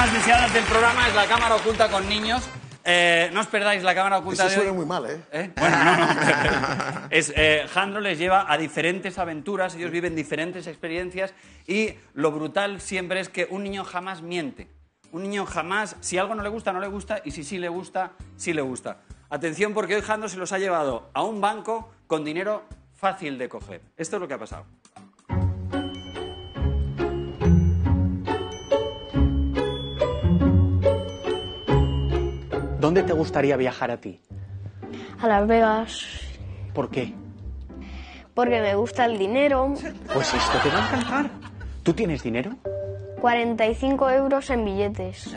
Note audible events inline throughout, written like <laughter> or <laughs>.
más deseadas del programa es la cámara oculta con niños. Eh, no os perdáis la cámara oculta Eso de hoy. suena muy mal, ¿eh? ¿Eh? Bueno, no, no. <laughs> Es, eh, Jandro les lleva a diferentes aventuras, ellos viven diferentes experiencias y lo brutal siempre es que un niño jamás miente. Un niño jamás, si algo no le gusta, no le gusta y si sí le gusta, sí le gusta. Atención porque hoy Jandro se los ha llevado a un banco con dinero fácil de coger. Esto es lo que ha pasado. ¿Dónde te gustaría viajar a ti? A Las Vegas. ¿Por qué? Porque me gusta el dinero. Pues esto te va a encantar. ¿Tú tienes dinero? 45 euros en billetes.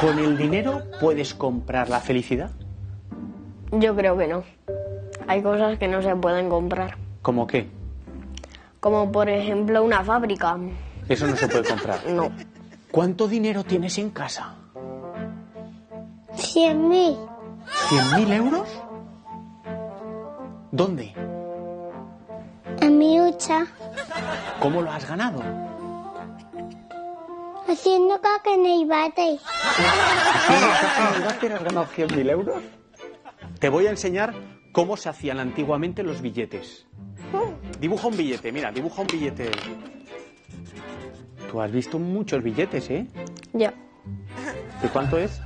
¿Con el dinero puedes comprar la felicidad? Yo creo que no. Hay cosas que no se pueden comprar. ¿Cómo qué? Como por ejemplo una fábrica. Eso no se puede comprar. No. ¿Cuánto dinero tienes en casa? 100.000. ¿100.000 euros? ¿Dónde? En mi hucha. ¿Cómo lo has ganado? Haciendo caca en el bate. ¿Te has ganado 100.000 euros? Te voy a enseñar cómo se hacían antiguamente los billetes. Dibuja un billete, mira, dibuja un billete. Tú has visto muchos billetes, ¿eh? Ya. ¿De cuánto es?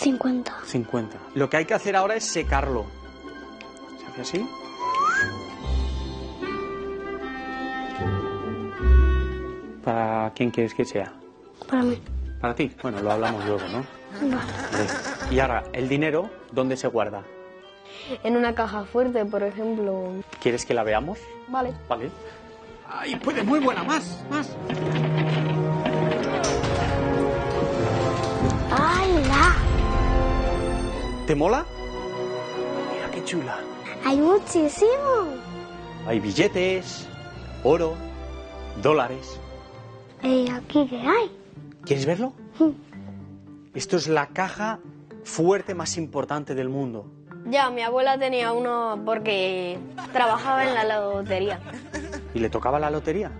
50. 50. Lo que hay que hacer ahora es secarlo. ¿Se hace así? ¿Para quién quieres que sea? Para mí. Para ti. Bueno, lo hablamos luego, ¿no? Vale. Y ahora, el dinero, ¿dónde se guarda? En una caja fuerte, por ejemplo. ¿Quieres que la veamos? Vale. Vale. ¡Ay, puede! Muy buena, más, más. ¡Hala! ¿Te mola? Mira qué chula. Hay muchísimo. Hay billetes, oro, dólares. ¿Y aquí qué hay? ¿Quieres verlo? Esto es la caja fuerte más importante del mundo. Ya, mi abuela tenía uno porque trabajaba en la lotería. ¿Y le tocaba la lotería?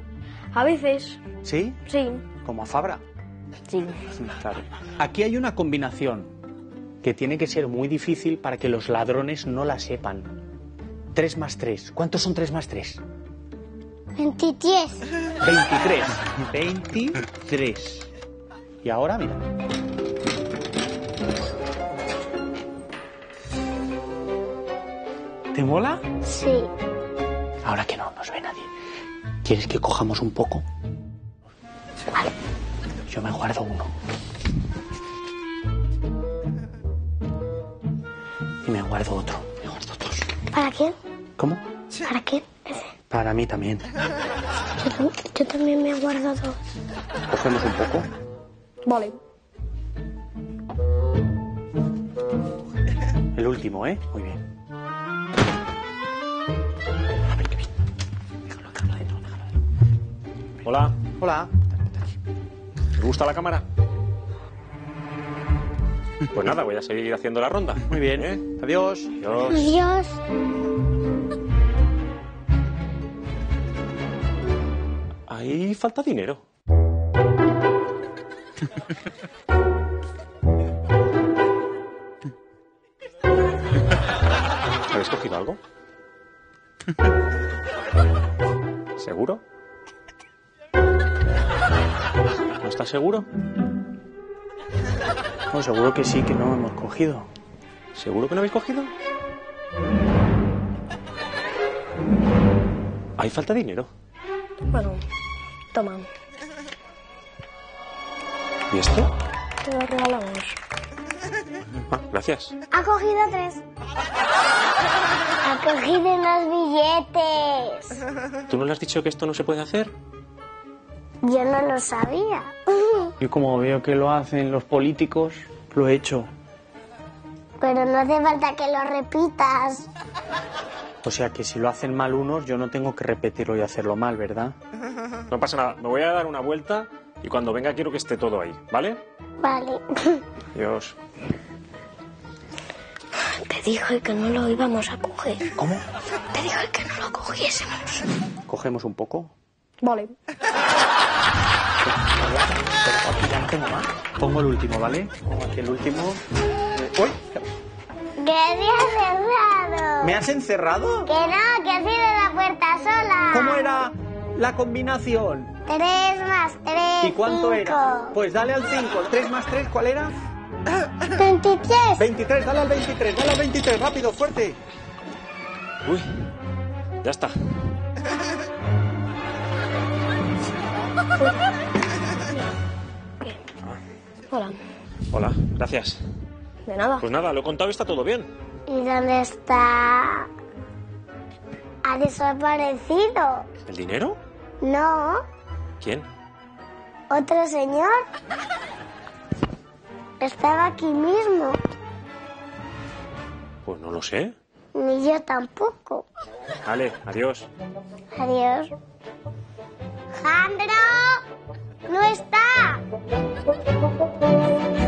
A veces, ¿Sí? sí, Como a Fabra. sí. Sí, Claro. Aquí hay una combinación que tiene que ser muy difícil para que los ladrones no la sepan. 3 más 3. ¿Cuántos son 3 más 3? 23. 23. 23. Y ahora, mira. ¿Te mola? Sí. Ahora que no nos ve nadie. ¿Quieres que cojamos un poco? Vale. Yo me guardo uno. Me guardo otro. Me guardo dos. ¿Para quién? ¿Cómo? ¿Para quién? Ese. Para mí también. Yo, tam- yo también me he guardado. Cogemos un poco. Vale. El último, ¿eh? Muy bien. A ver qué bien. Déjalo. Hola, Hola. ¿te gusta la cámara? Pues nada, voy a seguir haciendo la ronda. Muy bien. ¿Eh? Adiós. Adiós. Dios. Ahí falta dinero. ¿Habéis cogido algo? ¿Seguro? ¿No estás seguro? <laughs> No, seguro que sí, que no hemos cogido. ¿Seguro que no habéis cogido? Ahí falta dinero. Bueno, toma. ¿Y esto? Te lo regalamos. Ah, gracias. Ha cogido tres. Ha cogido unos billetes. ¿Tú no le has dicho que esto no se puede hacer? Yo no lo sabía. <laughs> Yo como veo que lo hacen los políticos, lo he hecho. Pero no hace falta que lo repitas. O sea que si lo hacen mal unos, yo no tengo que repetirlo y hacerlo mal, ¿verdad? No pasa nada. Me voy a dar una vuelta y cuando venga quiero que esté todo ahí, ¿vale? Vale. <laughs> Adiós. Te dije que no lo íbamos a coger. ¿Cómo? Te dije que no lo cogiésemos. Cogemos un poco. Vale. Pero aquí ya no tengo más. Pongo el último, ¿vale? Pongo aquí el último. Eh, ¡Uy! Que te has cerrado. ¿Me has encerrado? Que no, que has ido a la puerta sola. ¿Cómo era la combinación? Tres más tres. ¿Y cuánto era? cinco. Pues dale al 5. 3 más 3, ¿cuál era? 23. 23, dale al 23, dale al 23, rápido, fuerte. Uy, ya está. Hola. Hola, gracias. De nada. Pues nada, lo he contado y está todo bien. ¿Y dónde está? Ha desaparecido. ¿El dinero? No, ¿Quién? otro señor. Estaba aquí mismo. Pues no lo sé. Ni yo tampoco. Vale, adiós. Adiós. ¡Jandro! ¡No está! Thank you.